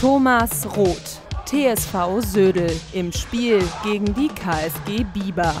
Thomas Roth, TSV Södel im Spiel gegen die KSG Biber.